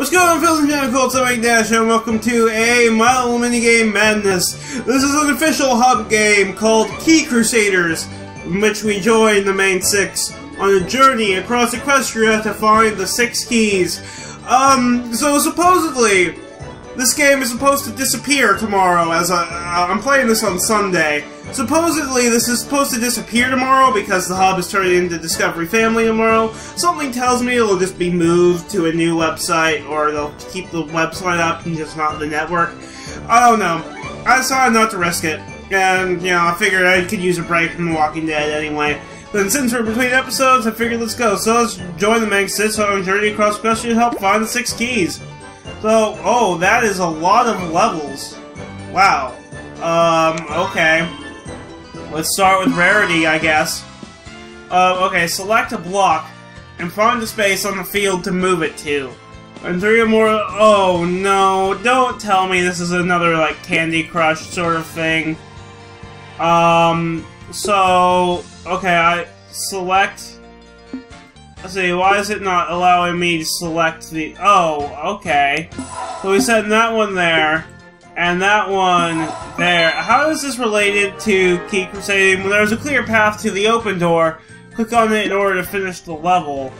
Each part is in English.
What's going on, Phils and Chemicals? I'm Dash, and welcome to a model minigame madness. This is an official hub game called Key Crusaders, in which we join the main six on a journey across Equestria to find the six keys. Um, so supposedly, this game is supposed to disappear tomorrow as I, uh, I'm playing this on Sunday. Supposedly, this is supposed to disappear tomorrow because the hub is turning into Discovery Family tomorrow. Something tells me it'll just be moved to a new website, or they'll keep the website up and just not the network. I don't know. I decided not to risk it. And, you know, I figured I could use a break from The Walking Dead anyway. But since we're between episodes, I figured let's go. So let's join the Manx on a journey across country to help find the six keys. So, oh, that is a lot of levels. Wow. Um, okay. Let's start with rarity, I guess. Uh, okay, select a block and find a space on the field to move it to. And three or more- oh no, don't tell me this is another, like, Candy Crush sort of thing. Um, so, okay, I select Let's see, why is it not allowing me to select the... Oh, okay. So we set that one there, and that one there. How is this related to Key Crusading? When there's a clear path to the open door, click on it in order to finish the level.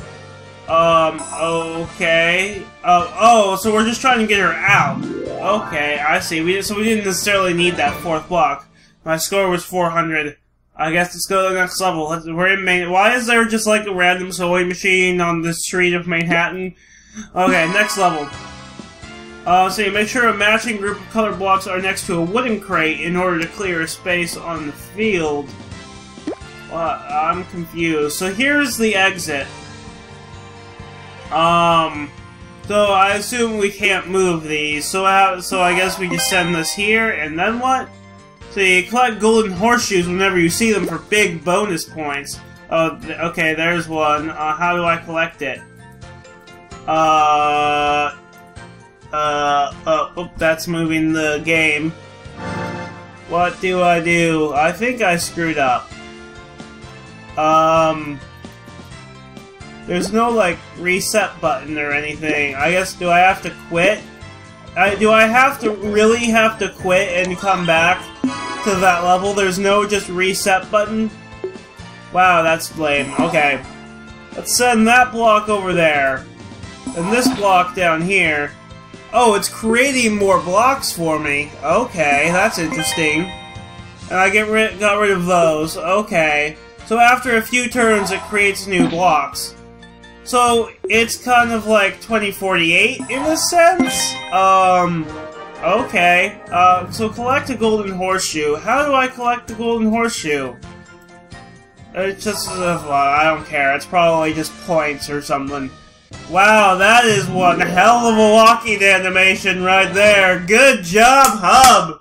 Um, okay. Uh, oh, so we're just trying to get her out. Okay, I see. We So we didn't necessarily need that fourth block. My score was 400. I guess let's go to the next level. Let's, we're in Main. Why is there just like a random sewing machine on the street of Manehattan? Okay, next level. Uh, so make sure a matching group of color blocks are next to a wooden crate in order to clear a space on the field. Well, I'm confused. So here's the exit. Um, so I assume we can't move these. So, uh, so I guess we just send this here, and then what? So you collect golden horseshoes whenever you see them for big bonus points. Oh, th okay, there's one. Uh, how do I collect it? Uh, uh, uh, oh, that's moving the game. What do I do? I think I screwed up. Um, there's no, like, reset button or anything. I guess, do I have to quit? I, do I have to really have to quit and come back? To that level. There's no just reset button. Wow, that's lame. Okay. Let's send that block over there. And this block down here. Oh, it's creating more blocks for me. Okay, that's interesting. And I get rid got rid of those. Okay. So after a few turns, it creates new blocks. So it's kind of like 2048 in a sense. Um, Okay, uh, so collect a golden horseshoe. How do I collect the golden horseshoe? It's just, uh, I don't care. It's probably just points or something. Wow, that is one hell of a walking animation right there. Good job, Hub!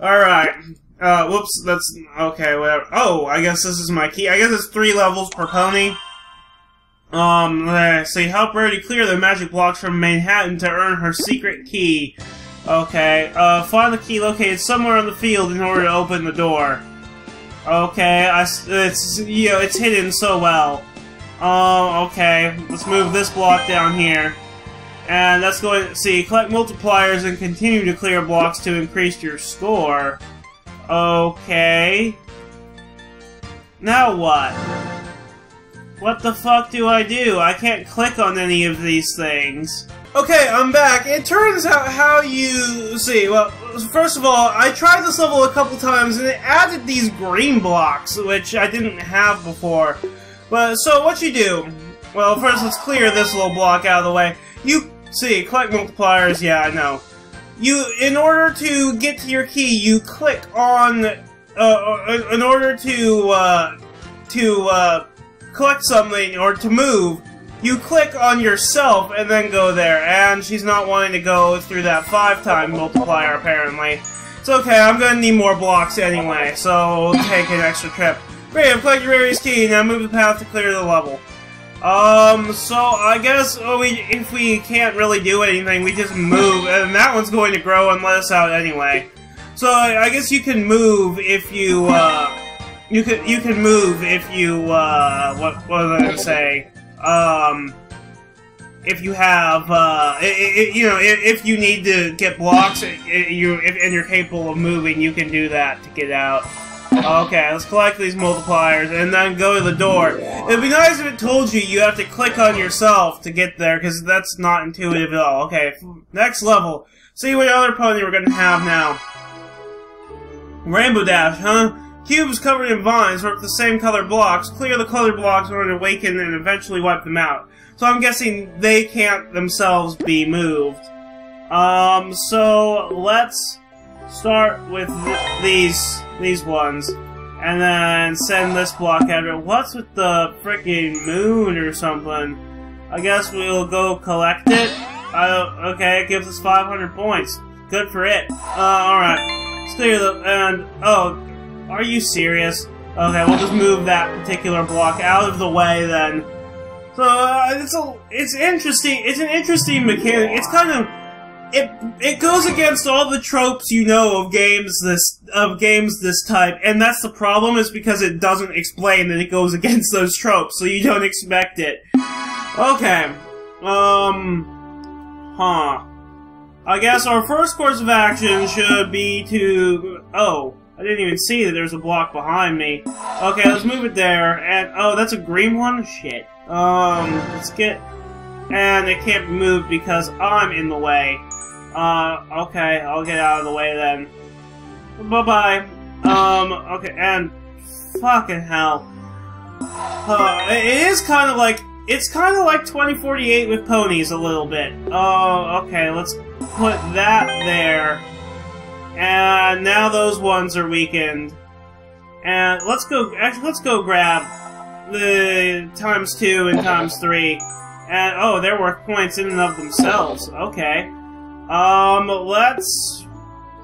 Alright. Uh, whoops, that's, okay, whatever. Oh, I guess this is my key. I guess it's three levels per pony. Um, let's see, help Rarity clear the magic blocks from Manehattan to earn her secret key. Okay, uh, find the key located somewhere on the field in order to open the door. Okay, I, it's, you know, it's hidden so well. Oh, okay, let's move this block down here. And let's go and see, collect multipliers and continue to clear blocks to increase your score. Okay. Now what? What the fuck do I do? I can't click on any of these things. Okay, I'm back. It turns out how you see. Well, first of all, I tried this level a couple times and it added these green blocks, which I didn't have before. But so what you do? Well, first let's clear this little block out of the way. You see, collect multipliers. Yeah, I know. You, in order to get to your key, you click on. Uh, uh in order to uh, to uh, collect something or to move you click on yourself and then go there, and she's not wanting to go through that five-time multiplier, apparently. It's okay, I'm gonna need more blocks anyway, so take an extra trip. Great, I've your Rary's key, now move the path to clear the level. Um, so I guess oh, we, if we can't really do anything, we just move, and that one's going to grow and let us out anyway. So I guess you can move if you, uh, you can, you can move if you, uh, what, what was I gonna say? Um, if you have, uh, you know, if, you need to get blocks, you if, and you're capable of moving, you can do that to get out. Okay, let's collect these multipliers and then go to the door. It'd be nice if it told you you have to click on yourself to get there, because that's not intuitive at all. Okay, next level. See what other pony we're gonna have now. Rainbow Dash, huh? Cubes covered in vines work the same color blocks. Clear the colored blocks in order to awaken and eventually wipe them out. So I'm guessing they can't themselves be moved. Um, so let's start with th these these ones, and then send this block out. What's with the freaking moon or something? I guess we'll go collect it. Uh, okay, it gives us 500 points. Good for it. Uh, alright. Let's clear the... and... oh, are you serious? Okay, we'll just move that particular block out of the way then. So uh, it's a, it's interesting. It's an interesting mechanic. It's kind of it it goes against all the tropes you know of games this of games this type, and that's the problem is because it doesn't explain that it goes against those tropes, so you don't expect it. Okay, um, huh. I guess our first course of action should be to oh. I didn't even see that there's a block behind me. Okay, let's move it there. And oh, that's a green one. Shit. Um, let's get... And it can't move because I'm in the way. Uh, okay, I'll get out of the way then. Bye-bye. Um, okay, and... Fucking hell. Uh, it is kind of like... It's kind of like 2048 with ponies a little bit. Oh, okay, let's put that there. And now those ones are weakened. And let's go, actually, let's go grab the times two and times three. And, oh, they're worth points in and of themselves. Okay. Um, let's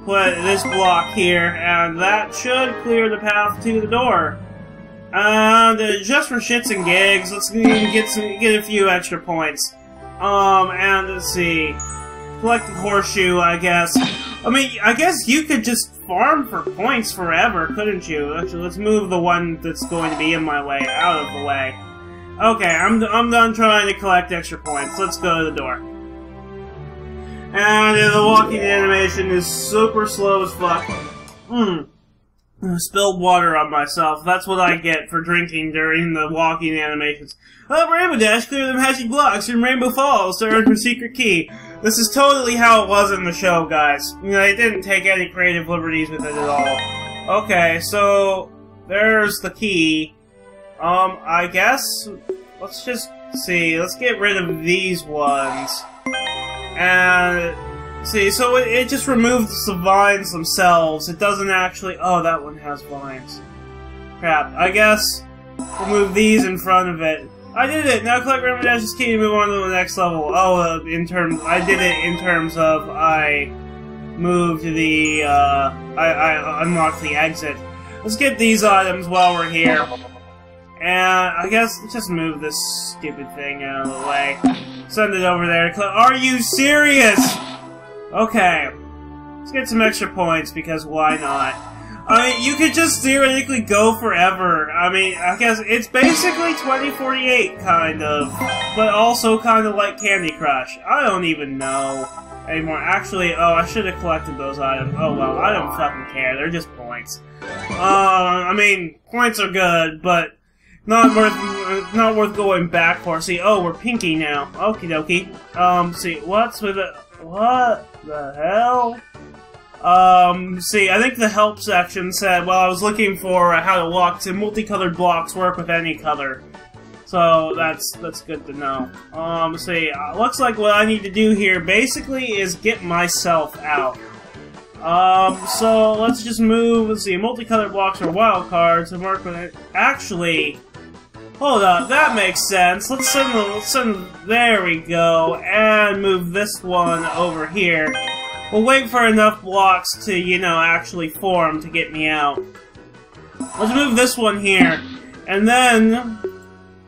put this block here, and that should clear the path to the door. And uh, just for shits and gigs, let's get some, get a few extra points. Um, and let's see. Collect the horseshoe, I guess. I mean, I guess you could just farm for points forever, couldn't you? Actually, let's move the one that's going to be in my way out of the way. Okay, I'm, I'm done trying to collect extra points. Let's go to the door. And the walking animation is super slow as fuck. Hmm. Hmm. Spilled water on myself. That's what I get for drinking during the walking animations. Oh, Rainbow Dash, clear the magic blocks in Rainbow Falls to earn her secret key. This is totally how it was in the show, guys. You know, they didn't take any creative liberties with it at all. Okay, so there's the key. Um, I guess let's just see. Let's get rid of these ones. And see, so it, it just removes the vines themselves. It doesn't actually. Oh, that one has vines. Crap. I guess we'll move these in front of it. I did it! Now collect Rainbow Dash's key to move on to the next level. Oh, uh, in terms... I did it in terms of I moved the, uh... I, I unlocked the exit. Let's get these items while we're here. And I guess just move this stupid thing out of the way. Send it over there. Are you serious? Okay. Let's get some extra points, because why not? I mean, you could just theoretically go forever. I mean, I guess it's basically 2048, kind of. But also kind of like Candy Crush. I don't even know anymore. Actually, oh, I should have collected those items. Oh well, I don't fucking care. They're just points. Uh, I mean, points are good, but not worth not worth going back for. See, oh, we're Pinkie now. Okie dokie. Um, see, what's with it? What the hell? Um, see, I think the help section said, well, I was looking for uh, how to walk to multicolored blocks work with any color. So that's that's good to know. Um, see, uh, looks like what I need to do here basically is get myself out. Um, so let's just move, let's see, multicolored blocks are wild cards and work with it. Actually, hold on, that makes sense. Let's send, the, send, there we go, and move this one over here. We'll wait for enough blocks to, you know, actually form to get me out. Let's move this one here. And then...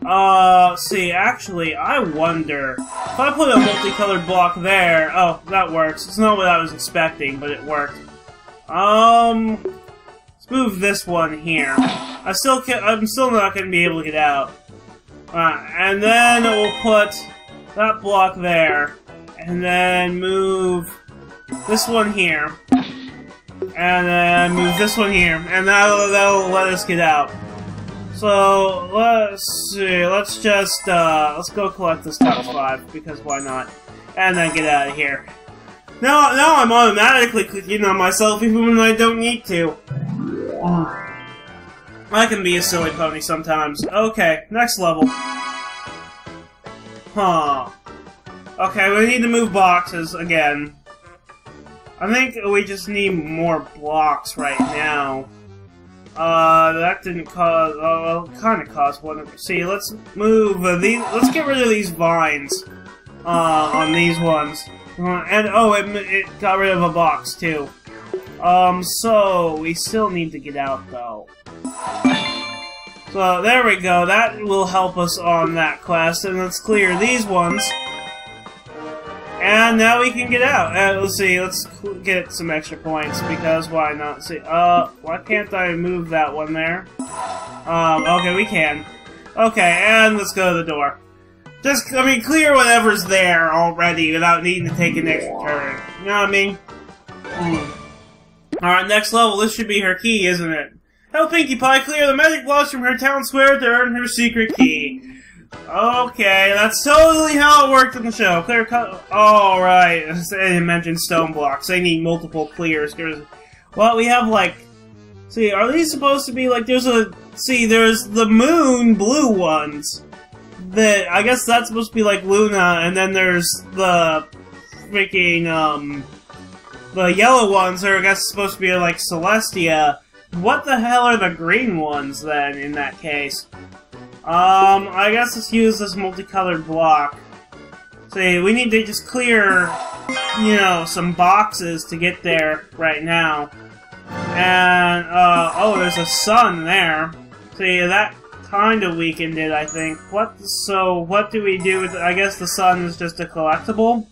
Uh, see, actually, I wonder... If I put a multicolored block there... Oh, that works. It's not what I was expecting, but it worked. Um... Move this one here. I still can't, I'm still not going to be able to get out. Uh, and then we'll put that block there, and then move this one here, and then move this one here, and that'll, that'll let us get out. So, let's see, let's just, uh, let's go collect this top 5, because why not? And then get out of here. Now, now I'm automatically clicking on myself even when I don't need to. I can be a silly pony sometimes. Okay, next level. Huh. Okay, we need to move boxes again. I think we just need more blocks right now. Uh, that didn't cause. Uh, kind of caused one. See, let's move these. Let's get rid of these vines. Uh, on these ones. Uh, and oh, it it got rid of a box too. Um, so we still need to get out though. So there we go. That will help us on that quest, and let's clear these ones. And now we can get out. Uh, let's see, let's get some extra points, because why not? See, uh, why can't I move that one there? Um, okay, we can. Okay, and let's go to the door. Just, I mean, clear whatever's there already without needing to take an extra turn. You know what I mean? Mm. Alright, next level. This should be her key, isn't it? Help Pinkie Pie clear the magic blocks from her town square to earn her secret key. Okay, that's totally how it worked in the show. Clear cut. Alright, they mentioned stone blocks. They need multiple clears. Well, we have like. See, are these supposed to be like. There's a. See, there's the moon blue ones. That. I guess that's supposed to be like Luna, and then there's the. Freaking, um. The yellow ones are, I guess, supposed to be like Celestia. What the hell are the green ones, then, in that case? Um, I guess let's use this multicolored block. See, we need to just clear, you know, some boxes to get there right now. And, uh, oh, there's a sun there. See, that kind of weakened it, I think. What, so, what do we do with, I guess the sun is just a collectible?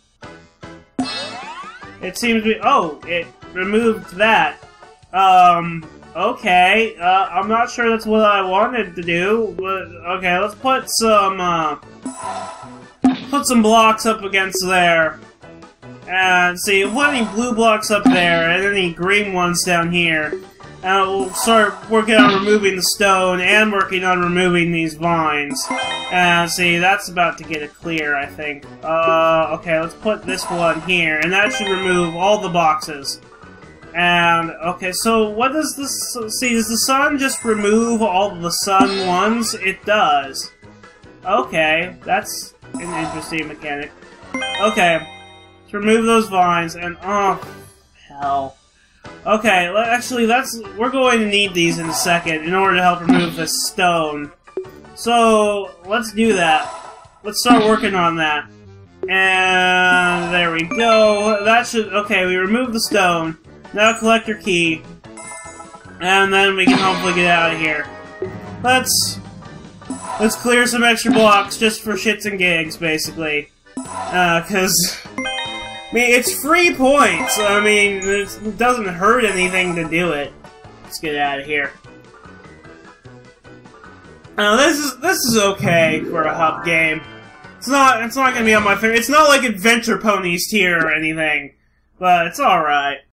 It seems to be, oh, it removed that. Um, Okay, uh, I'm not sure that's what I wanted to do, but okay, let's put some, uh, put some blocks up against there. And see, if we'll put any blue blocks up there, and any green ones down here. And we'll start working on removing the stone, and working on removing these vines. And see, that's about to get it clear, I think. Uh, okay, let's put this one here, and that should remove all the boxes. And, okay, so what does this... See, does the sun just remove all the sun ones? It does. Okay, that's an interesting mechanic. Okay, let's remove those vines, and, oh, hell. Okay, actually, that's... We're going to need these in a second in order to help remove the stone. So, let's do that. Let's start working on that. And there we go. That should... Okay, we removed the stone. Now collect your key. And then we can hopefully get out of here. Let's... Let's clear some extra blocks just for shits and gigs, basically. Uh, cause... I mean, it's free points. I mean, it doesn't hurt anything to do it. Let's get out of here. Now, this is this is okay for a hub game. It's not it's not gonna be on my favorite. It's not like Adventure Ponies tier or anything, but it's all right.